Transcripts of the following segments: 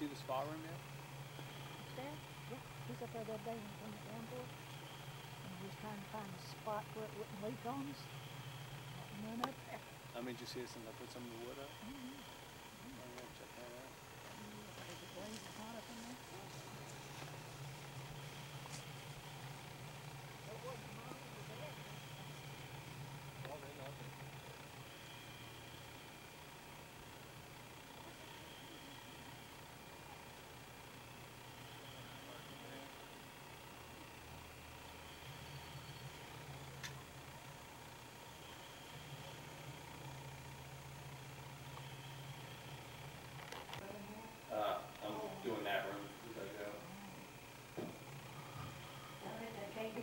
see the spa room yet? Dad, yeah, he's up there that day we went down to it. And he was trying to find a spot where it wouldn't leak on us. Up there. I mean, did you see since I put some of the wood up? Mhm. Oh, yeah, check that out. Is it blazing hot up in there? Uh, I'm doing that room as I go.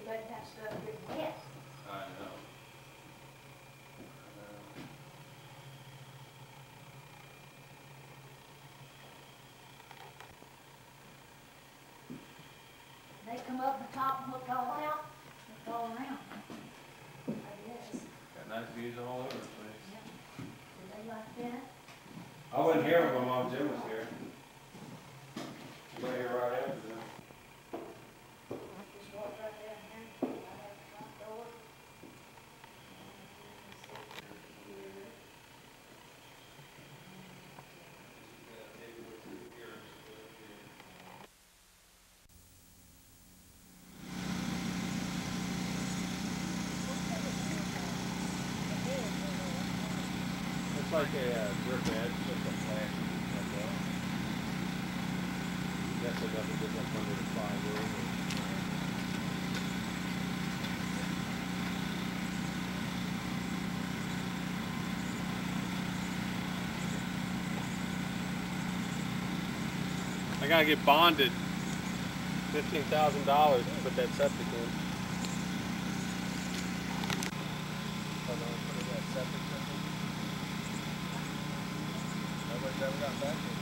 They can't be that stuff get wet. I know. They come up the top and look all out, look all around. I guess. Got nice views all over the place. Yeah. Do they like that? I wasn't here when my mom Jim was here. You were here right after them. Just walk right down here, right out the front door. It's like a uh, brick bed, just a plastic like that. That's what nothing goes up under the plywood. I gotta get bonded fifteen thousand dollars to put that septic in. Hold on, put that septic system. Nobody's ever got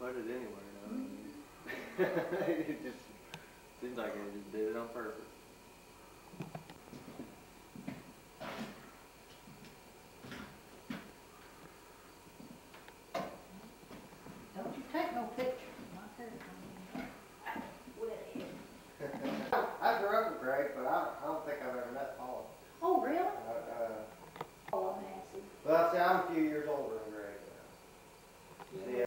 put it anywhere. I mean, it just seems like they just did it on purpose. Don't you take no pictures of my hair. Wet head. I grew up with Greg, but I, I don't think I've ever met Paul. Oh, really? Uh, uh, Oh, Nancy. well, see, I'm a few years older than Greg. Yeah.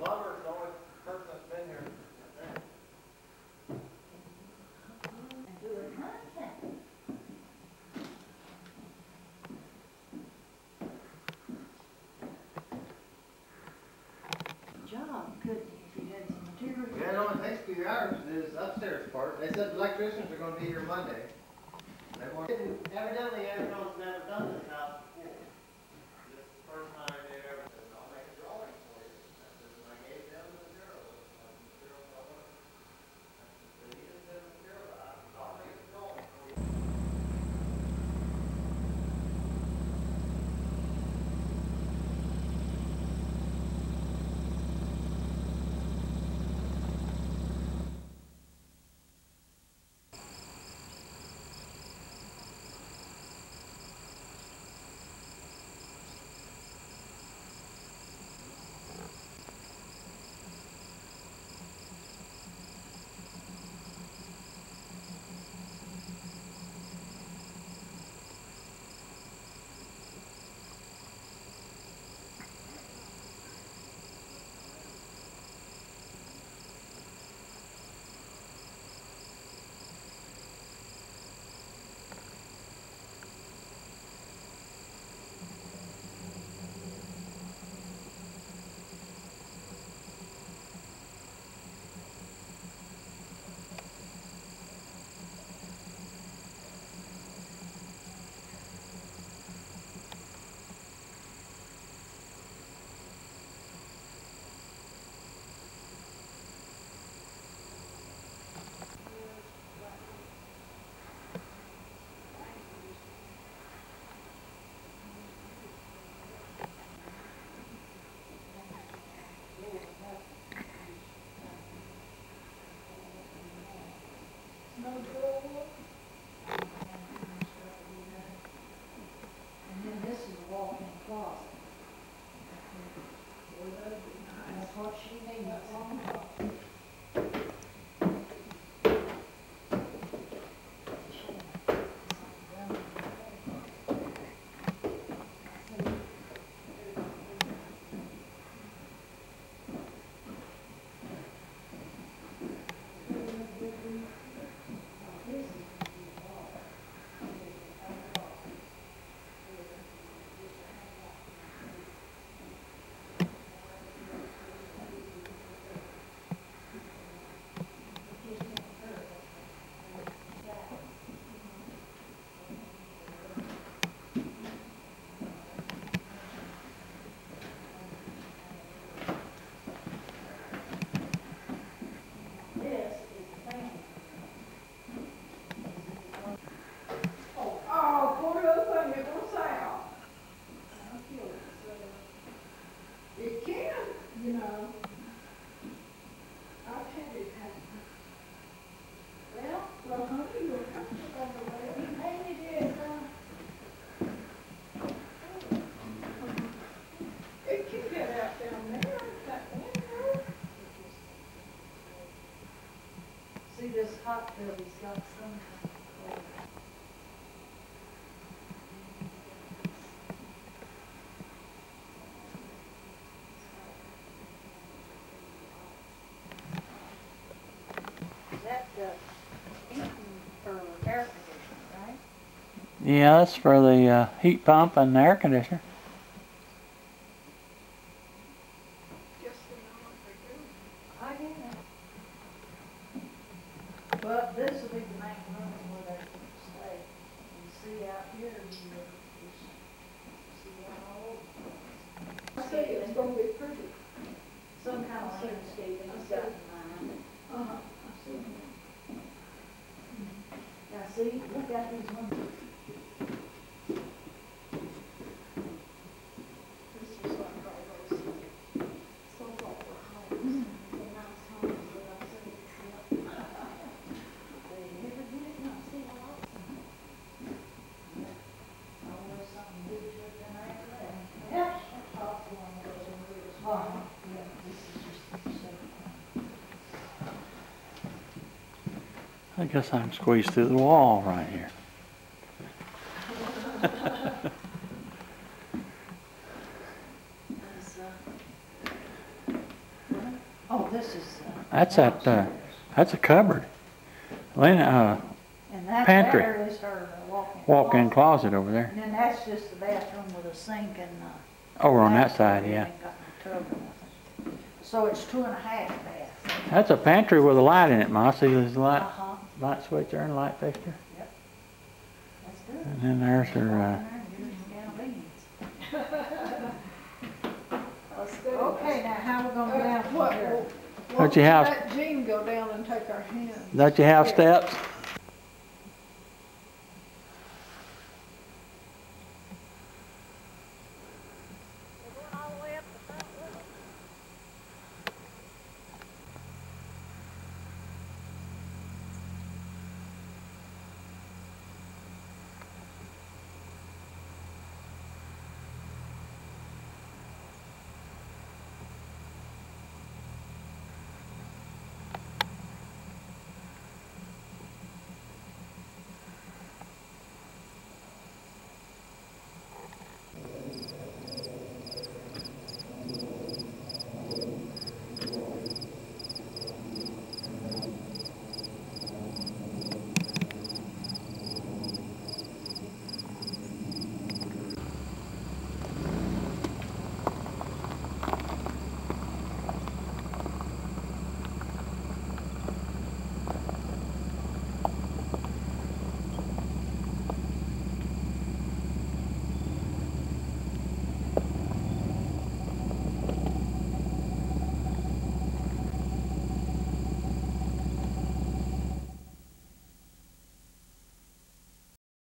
Lumber's the only person that's been here. And do it hunting. Job, Yeah, it only takes a few hours to upstairs part. They said electricians are gonna be here Monday. They. Evidently, everyone's never done this house Yeah, that's for the uh, heat pump and the air conditioner. I get it. But this will be the main room where they can stay. You see out here, you see out all. I see it's gonna be pretty. Some kind of got in mind. Uh-huh, I see. Now, see, look at these windows. This is like all those so-called homes, the nice homes that I've seen. They never get it, not see how often. Always something good to it than I ever had. Yeah. Top one goes in real small. Yeah, this is just the second one. I guess I can squeeze through the wall right here. Uh, Oh, this is. uh, That's that. Uh, that's a cupboard. Lena, uh, And that pantry. there is her uh, walk-in. closet. closet over there. And then that's just the bathroom with a sink and, uh. Over on that side, yeah. ain't got no tub or nothing. So it's two and a half baths. That's a pantry with a light in it, Ma. See, there's a light, Uh-huh, light switch there and light fixture. Yep. that's good. And then there's her, uh, there and get in the beans. That's good. Okay, now how we gonna Uh, get out from what- here? what- Don't you have- Let Jean go down and take our hands. don't you have steps?